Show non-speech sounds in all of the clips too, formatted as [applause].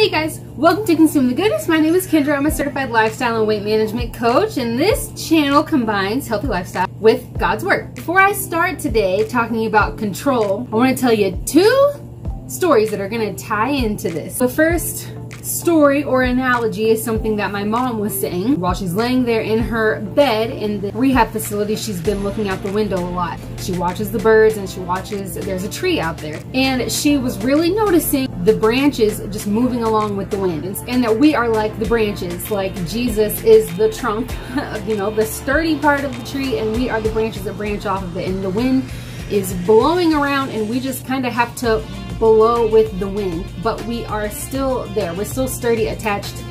Hey guys, welcome to Consume the Goodness. My name is Kendra. I'm a certified lifestyle and weight management coach, and this channel combines healthy lifestyle with God's Word. Before I start today talking about control, I want to tell you two stories that are going to tie into this. The first story or analogy is something that my mom was saying while she's laying there in her bed in the rehab facility. She's been looking out the window a lot. She watches the birds and she watches, there's a tree out there. And she was really noticing the branches just moving along with the wind and that we are like the branches, like Jesus is the trunk, [laughs] you know, the sturdy part of the tree and we are the branches that branch off of it. And the wind is blowing around and we just kind of have to blow with the wind, but we are still there. We're still sturdy attached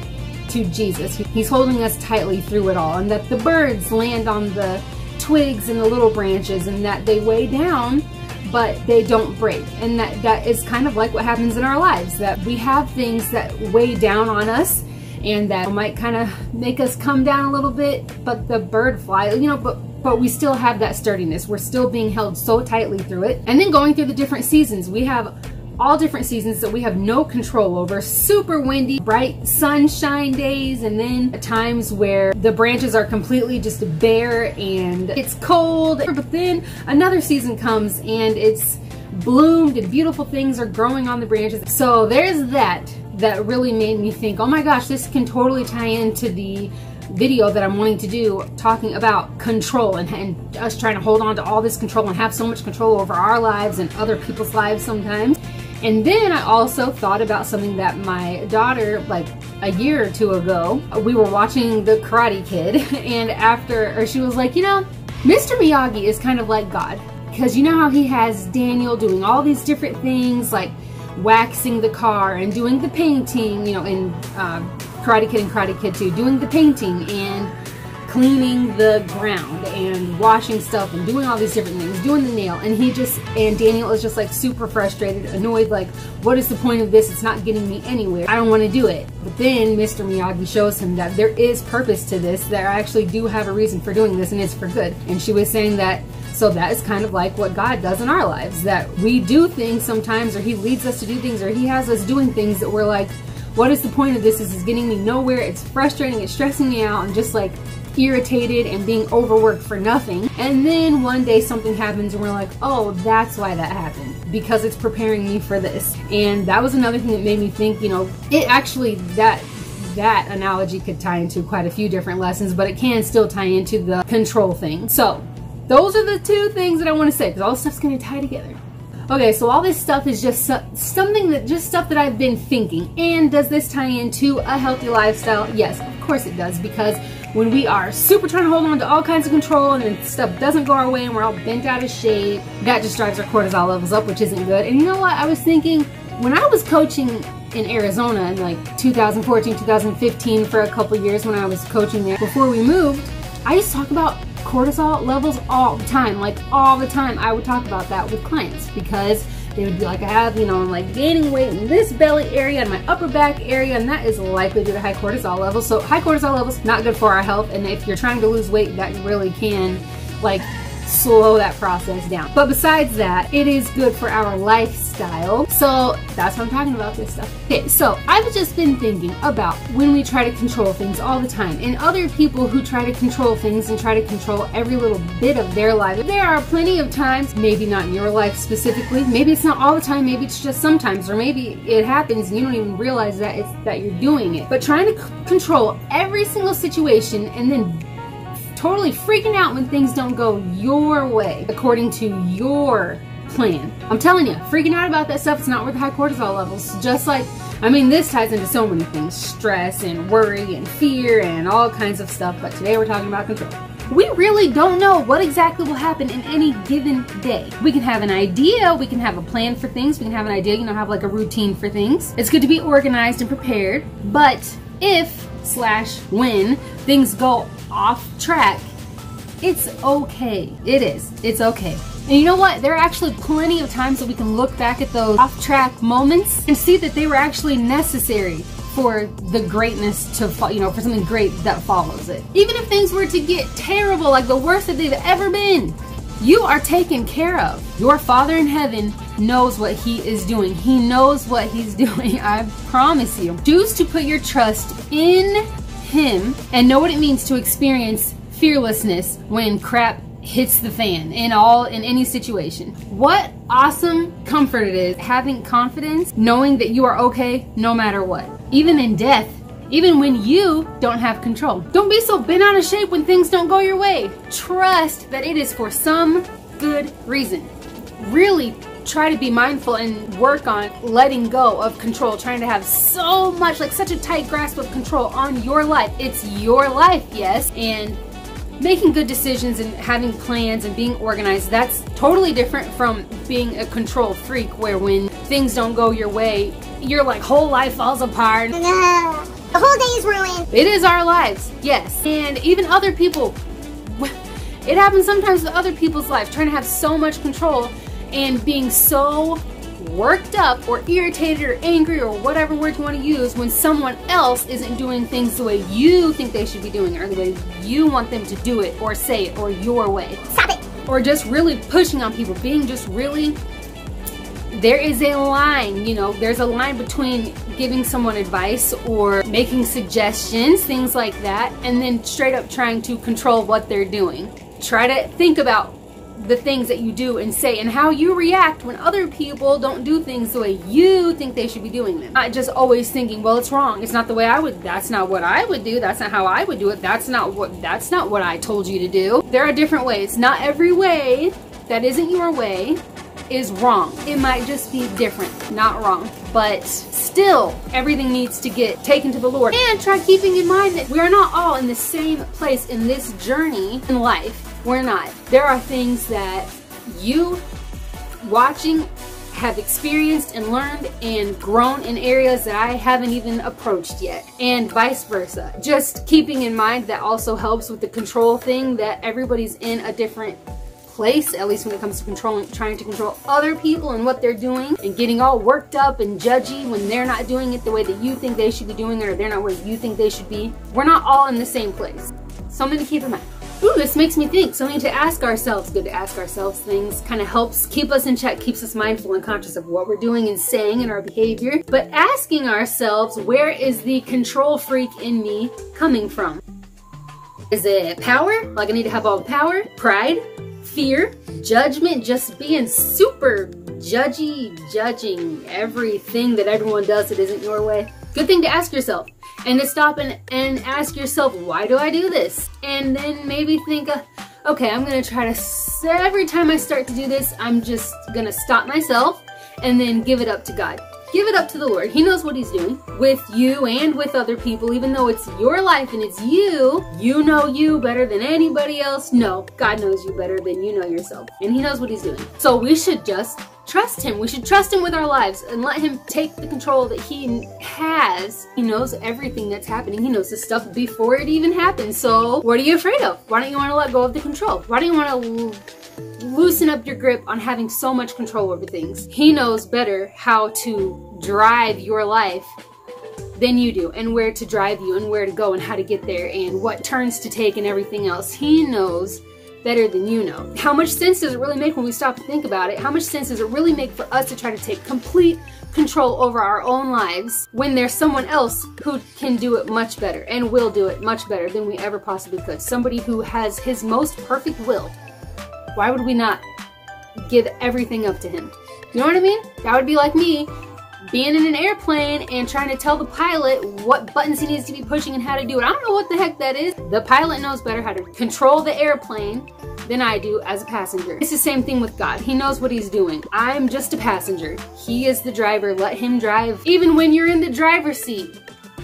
to Jesus. He's holding us tightly through it all and that the birds land on the twigs and the little branches and that they weigh down but they don't break. And that that is kind of like what happens in our lives that we have things that weigh down on us and that might kind of make us come down a little bit but the bird fly you know but but we still have that sturdiness. We're still being held so tightly through it. And then going through the different seasons we have all different seasons that we have no control over. Super windy, bright sunshine days, and then times where the branches are completely just bare and it's cold. But then another season comes and it's bloomed and beautiful things are growing on the branches. So there's that that really made me think, oh my gosh, this can totally tie into the video that I'm wanting to do talking about control and, and, us trying to hold on to all this control and have so much control over our lives and other people's lives sometimes. And then I also thought about something that my daughter, like a year or two ago, we were watching The Karate Kid, [laughs] and after, or she was like, you know, Mr. Miyagi is kind of like God. Because you know how he has Daniel doing all these different things, like waxing the car and doing the painting, you know, in uh, Karate Kid and Karate Kid 2, doing the painting and cleaning the ground and washing stuff and doing all these different things, doing the nail. And he just, and Daniel is just like super frustrated, annoyed, like, what is the point of this? It's not getting me anywhere. I don't want to do it. But then Mr. Miyagi shows him that there is purpose to this, that I actually do have a reason for doing this and it's for good. And she was saying that so that is kind of like what God does in our lives, that we do things sometimes, or He leads us to do things, or He has us doing things that we're like, what is the point of this? This is getting me nowhere. It's frustrating. It's stressing me out. And just like irritated and being overworked for nothing. And then one day something happens and we're like, oh, that's why that happened because it's preparing me for this. And that was another thing that made me think, you know, it actually, that that analogy could tie into quite a few different lessons, but it can still tie into the control thing. So those are the two things that I want to say because all this stuff's going to tie together. Okay, so all this stuff is just something that, just stuff that I've been thinking. And does this tie into a healthy lifestyle? Yes, of course it does because when we are super trying to hold on to all kinds of control and then stuff doesn't go our way and we're all bent out of shape, that just drives our cortisol levels up, which isn't good. And you know what? I was thinking when I was coaching in Arizona in like 2014, 2015 for a couple years when I was coaching there, before we moved, I used to talk about cortisol levels all the time, like all the time. I would talk about that with clients because they would be like, I have, you know, I'm like gaining weight in this belly area and my upper back area, and that is likely due to high cortisol levels. So high cortisol levels, not good for our health. And if you're trying to lose weight, that really can like slow that process down. But besides that, it is good for our lifestyle. So that's what I'm talking about this stuff. Okay, so I've just been thinking about when we try to control things all the time and other people who try to control things and try to control every little bit of their life. There are plenty of times, maybe not in your life specifically, maybe it's not all the time, maybe it's just sometimes, or maybe it happens and you don't even realize that it's that you're doing it. But trying to control every single situation and then totally freaking out when things don't go your way according to your plan. I'm telling you, freaking out about that stuff is not worth high cortisol levels. Just like, I mean, this ties into so many things stress and worry and fear and all kinds of stuff. But today we're talking about control. We really don't know what exactly will happen in any given day. We can have an idea, we can have a plan for things, we can have an idea, you know, have like a routine for things. It's good to be organized and prepared, but if slash when things go off track, it's okay. It is. It's okay. And you know what? There are actually plenty of times that we can look back at those off track moments and see that they were actually necessary for the greatness to, you know, for something great that follows it. Even if things were to get terrible, like the worst that they've ever been, You are taken care of. Your Father in heaven knows what He is doing. He knows what He's [laughs] doing. I promise you. Choose to put your trust in Him and know what it means to experience fearlessness when crap hits the fan in all in any situation. What awesome comfort it is having confidence knowing that you are okay no matter what. Even in death, even when you don't have control. Don't be so bent out of shape when things don't go your way. Trust that it is for some good reason. Really try to be mindful and work on letting go of control, trying to have so much, like such a tight grasp of control on your life. It's your life, yes, and making good decisions and having plans and being organized, that's totally different from being a control freak where when things don't go your way, your like whole life falls apart. The whole day is ruined. It is our lives, yes. And even other people, [laughs] it happens sometimes with other people's life, trying to have so much control and being so worked up or irritated or angry or whatever word you want to use when someone else isn't doing things the way you think they should be doing it or the way you want them to do it or say it or your way. Stop it. Or just really pushing on people, being just really there is a line, you know, there's a line between giving someone advice or making suggestions, things like that, and then straight up trying to control what they're doing. Try to think about the things that you do and say and how you react when other people don't do things the way you think they should be doing them. Not just always thinking, well, it's wrong. It's not the way I would, that's not what I would do. That's not how I would do it. That's not what, that's not what I told you to do. There are different ways. Not every way that isn't your way is wrong. It might just be different, not wrong. But still, everything needs to get taken to the Lord. And try keeping in mind that we are not all in the same place in this journey in life. We're not. There are things that you watching have experienced and learned and grown in areas that I haven't even approached yet, and vice versa. Just keeping in mind that also helps with the control thing that everybody's in a different place, at least when it comes to controlling, trying to control other people and what they're doing and getting all worked up and judgy when they're not doing it the way that you think they should be doing it or they're not where you think they should be. We're not all in the same place. Something to keep in mind. Ooh, this makes me think. Something to ask ourselves. Good to ask ourselves things. Kind of helps keep us in check, keeps us mindful and conscious of what we're doing and saying and our behavior. But asking ourselves, where is the control freak in me coming from? Is it power? Like I need to have all the power? Pride? fear, judgment, just being super judgy, judging everything that everyone does that isn't your way. Good thing to ask yourself and to stop and, and ask yourself, why do I do this? And then maybe think, okay, I'm gonna try to, every time I start to do this, I'm just gonna stop myself and then give it up to God. Give it up to the Lord. He knows what He's doing with you and with other people, even though it's your life and it's you. You know you better than anybody else. No, God knows you better than you know yourself. And He knows what He's doing. So we should just trust Him. We should trust Him with our lives and let Him take the control that He has. He knows everything that's happening. He knows the stuff before it even happens. So what are you afraid of? Why don't you want to let go of the control? Why don't you want to loosen up your grip on having so much control over things. He knows better how to drive your life than you do and where to drive you and where to go and how to get there and what turns to take and everything else. He knows better than you know. How much sense does it really make when we stop to think about it? How much sense does it really make for us to try to take complete control over our own lives when there's someone else who can do it much better and will do it much better than we ever possibly could? Somebody who has his most perfect will why would we not give everything up to him? You know what I mean? That would be like me being in an airplane and trying to tell the pilot what buttons he needs to be pushing and how to do it. I don't know what the heck that is. The pilot knows better how to control the airplane than I do as a passenger. It's the same thing with God. He knows what he's doing. I'm just a passenger. He is the driver. Let him drive. Even when you're in the driver's seat,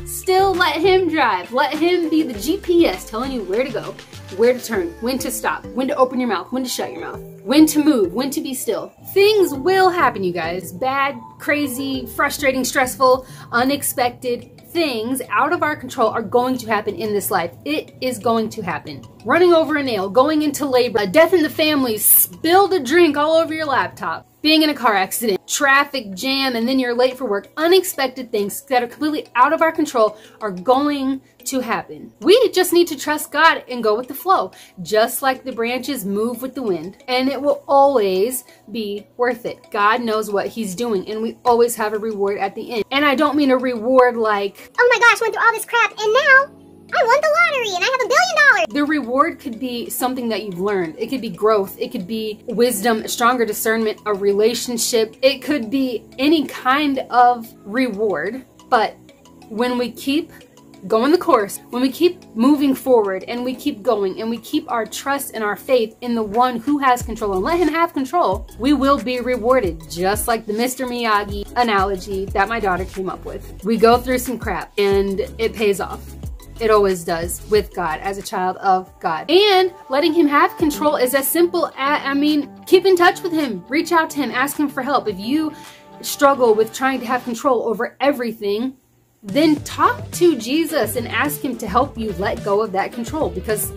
still let him drive. Let him be the GPS telling you where to go where to turn, when to stop, when to open your mouth, when to shut your mouth, when to move, when to be still. Things will happen, you guys. Bad, crazy, frustrating, stressful, unexpected things out of our control are going to happen in this life. It is going to happen. Running over a nail, going into labor, a death in the family, spilled a drink all over your laptop, being in a car accident, traffic jam, and then you're late for work. Unexpected things that are completely out of our control are going to happen. We just need to trust God and go with the flow, just like the branches move with the wind. And it will always be worth it. God knows what He's doing, and we always have a reward at the end. And I don't mean a reward like, oh my gosh, went through all this crap, and now I won the lottery and I have a billion dollars. The reward could be something that you've learned. It could be growth. It could be wisdom, stronger discernment, a relationship. It could be any kind of reward. But when we keep going the course, when we keep moving forward and we keep going and we keep our trust and our faith in the one who has control and let him have control, we will be rewarded, just like the Mr. Miyagi analogy that my daughter came up with. We go through some crap and it pays off. It always does with God as a child of God. And letting Him have control is as simple as, I mean, keep in touch with Him, reach out to Him, ask Him for help. If you struggle with trying to have control over everything, then talk to Jesus and ask Him to help you let go of that control because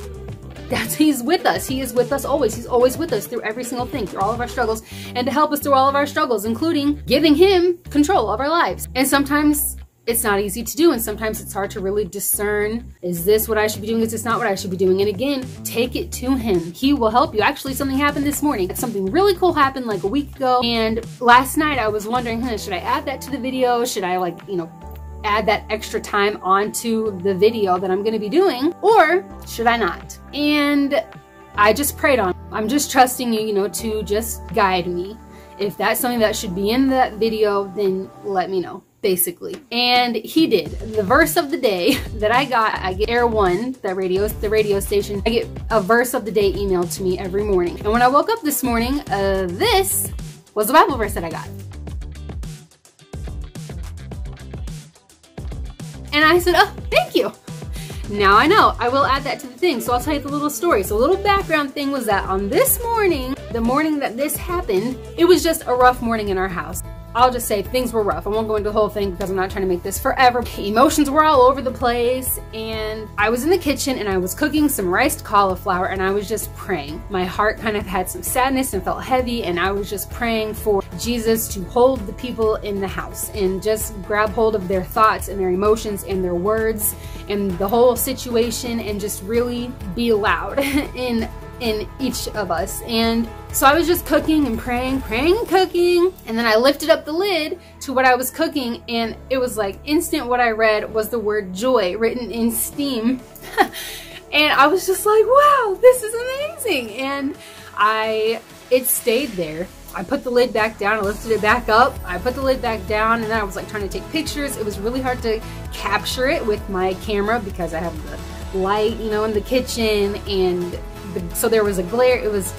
that's [laughs] He's with us. He is with us always. He's always with us through every single thing, through all of our struggles, and to help us through all of our struggles, including giving Him control of our lives. And sometimes it's not easy to do and sometimes it's hard to really discern is this what I should be doing? Is this not what I should be doing? And again take it to him. He will help you. Actually something happened this morning. Something really cool happened like a week ago. And last night I was wondering should I add that to the video? Should I like you know add that extra time onto the video that I'm going to be doing or should I not and I just prayed on I'm just trusting you you know to just guide me if that's something that should be in that video then let me know basically. And he did. The verse of the day [laughs] that I got, I get Air One, the radio, the radio station. I get a verse of the day emailed to me every morning. And when I woke up this morning, uh, this was the Bible verse that I got. And I said, oh, thank you. Now I know, I will add that to the thing. So I'll tell you the little story. So a little background thing was that on this morning, the morning that this happened, it was just a rough morning in our house. I'll just say things were rough. I won't go into the whole thing because I'm not trying to make this forever. Emotions were all over the place and I was in the kitchen and I was cooking some riced cauliflower and I was just praying. My heart kind of had some sadness and felt heavy and I was just praying for Jesus to hold the people in the house and just grab hold of their thoughts and their emotions and their words and the whole situation and just really be loud [laughs] in in each of us. And so I was just cooking and praying, praying and cooking. And then I lifted up the lid to what I was cooking and it was like instant what I read was the word joy written in steam. [laughs] and I was just like, wow, this is amazing. And I, it stayed there. I put the lid back down, I lifted it back up, I put the lid back down, and then I was like trying to take pictures. It was really hard to capture it with my camera because I have the light, you know, in the kitchen and so there was a glare. It was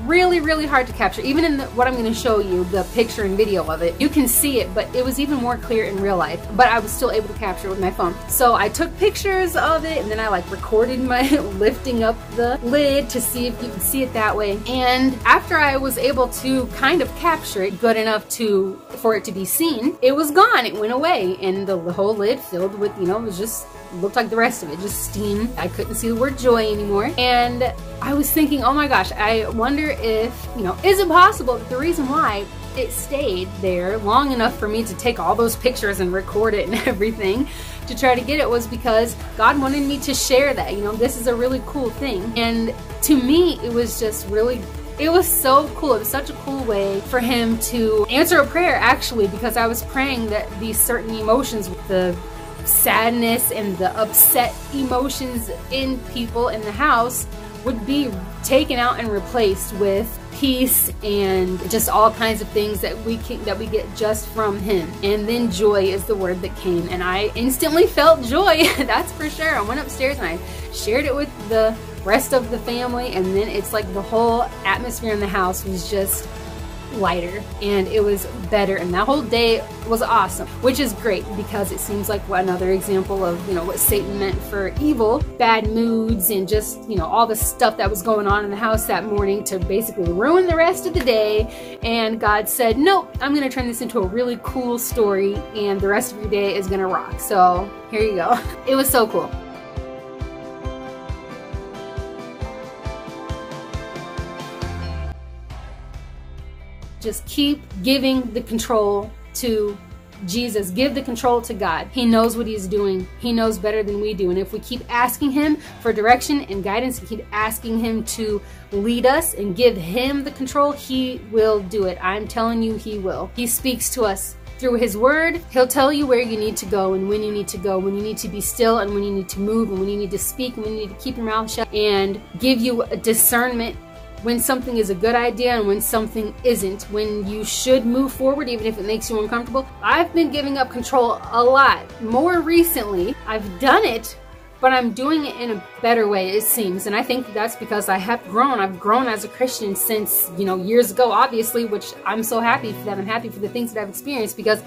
really, really hard to capture. Even in the, what I'm going to show you, the picture and video of it, you can see it, but it was even more clear in real life. But I was still able to capture it with my phone. So I took pictures of it and then I like recorded my [laughs] lifting up the lid to see if you can see it that way. And after I was able to kind of capture it good enough to for it to be seen, it was gone. It went away and the whole lid filled with, you know, it was just looked like the rest of it, just steam. I couldn't see the word joy anymore. And I was thinking, oh my gosh, I wonder if, you know, is it possible that the reason why it stayed there long enough for me to take all those pictures and record it and [laughs] everything to try to get it was because God wanted me to share that. You know, this is a really cool thing. And to me, it was just really it was so cool. It was such a cool way for him to answer a prayer actually because I was praying that these certain emotions, the sadness and the upset emotions in people in the house would be taken out and replaced with peace and just all kinds of things that we can that we get just from him. And then joy is the word that came and i instantly felt joy [laughs] that's for sure. I went upstairs and i shared it with the rest of the family and then it's like the whole atmosphere in the house was just lighter and it was better and that whole day was awesome which is great because it seems like another example of you know what Satan meant for evil bad moods and just you know all the stuff that was going on in the house that morning to basically ruin the rest of the day and God said nope I'm gonna turn this into a really cool story and the rest of your day is gonna rock. So here you go. [laughs] It was so cool Just keep giving the control to Jesus. Give the control to God. He knows what He's doing. He knows better than we do. And if we keep asking Him for direction and guidance and keep asking Him to lead us and give Him the control, He will do it. I'm telling you, He will. He speaks to us through his word he'll tell you where you need to go and when you need to go when you need to be still and when you need to move and when you need to speak and when you need to keep your mouth shut and give you a discernment when something is a good idea and when something isn't, when you should move forward even if it makes you uncomfortable. I've been giving up control a lot. More recently, I've done it, but I'm doing it in a better way, it seems. And I think that's because I have grown. I've grown as a Christian since, you know, years ago, obviously, which I'm so happy for that. I'm happy for the things that I've experienced because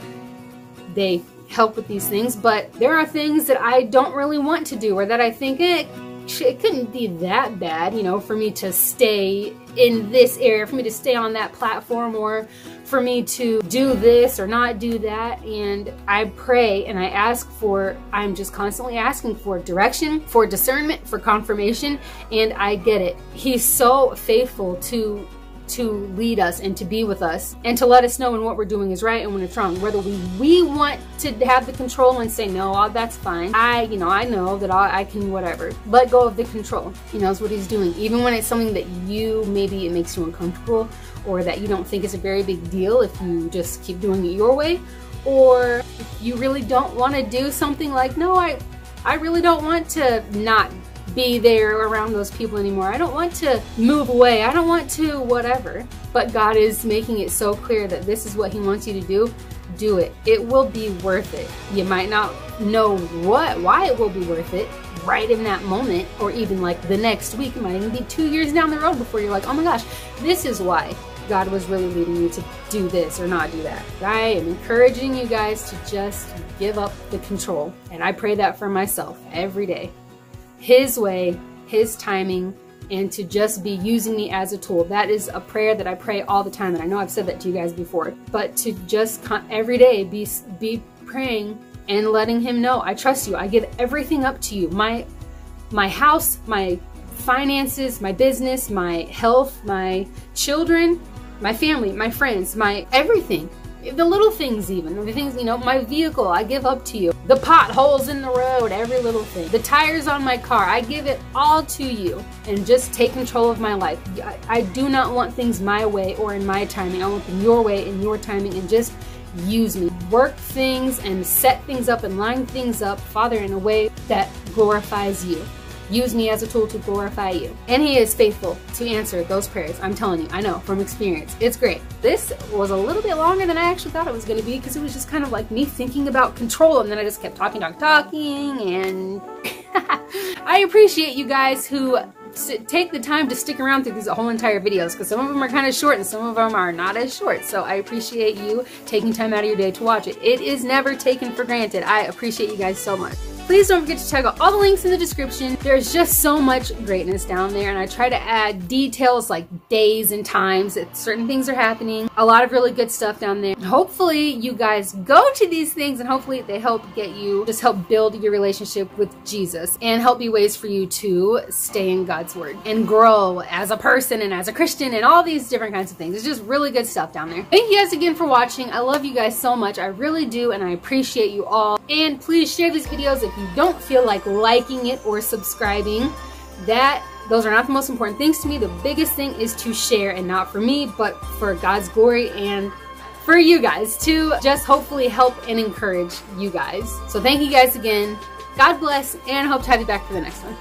they help with these things. But there are things that I don't really want to do or that I think, eh, it couldn't be that bad, you know, for me to stay in this area, for me to stay on that platform, or for me to do this or not do that. And I pray and I ask for, I'm just constantly asking for direction, for discernment, for confirmation, and I get it. He's so faithful to to lead us and to be with us and to let us know when what we're doing is right and when it's wrong. Whether we, we want to have the control and say, no, oh, that's fine. I, you know, I know that I, I can whatever. Let go of the control. He knows what he's doing. Even when it's something that you, maybe it makes you uncomfortable or that you don't think is a very big deal if you just keep doing it your way. Or you really don't want to do something like, no, I, I really don't want to not be there around those people anymore. I don't want to move away. I don't want to whatever. But God is making it so clear that this is what He wants you to do. Do it. It will be worth it. You might not know what, why it will be worth it right in that moment, or even like the next week. It might even be two years down the road before you're like, oh my gosh, this is why God was really leading you to do this or not do that. I am encouraging you guys to just give up the control. And I pray that for myself every day. His way, His timing, and to just be using me as a tool. That is a prayer that I pray all the time, and I know I've said that to you guys before. But to just every day be be praying and letting Him know, I trust you. I give everything up to you. My my house, my finances, my business, my health, my children, my family, my friends, my everything the little things even the things you know my vehicle i give up to you. The potholes in the road every little thing. The tires on my car i give it all to you and just take control of my life. I, I do not want things my way or in my timing. I want them your way in your timing and just use me. Work things and set things up and line things up father in a way that glorifies you Use me as a tool to glorify you. And he is faithful to answer those prayers. I'm telling you, I know from experience. It's great. This was a little bit longer than I actually thought it was going to be because it was just kind of like me thinking about control and then I just kept talking, talking, talking and [laughs] I appreciate you guys who take the time to stick around through these whole entire videos because some of them are kind of short and some of them are not as short. So I appreciate you taking time out of your day to watch it. It is never taken for granted. I appreciate you guys so much. Please don't forget to check out all the links in the description. There's just so much greatness down there and I try to add details like days and times that certain things are happening. A lot of really good stuff down there. Hopefully you guys go to these things and hopefully they help get you, just help build your relationship with Jesus and help be ways for you to stay in God's Word and grow as a person and as a Christian and all these different kinds of things. It's just really good stuff down there. Thank you guys again for watching. I love you guys so much. I really do and I appreciate you all. And please share these videos if you don't feel like liking it or subscribing, that those are not the most important things to me. The biggest thing is to share and not for me, but for God's glory and for you guys to just hopefully help and encourage you guys. So thank you guys again. God bless and hope to have you back for the next one.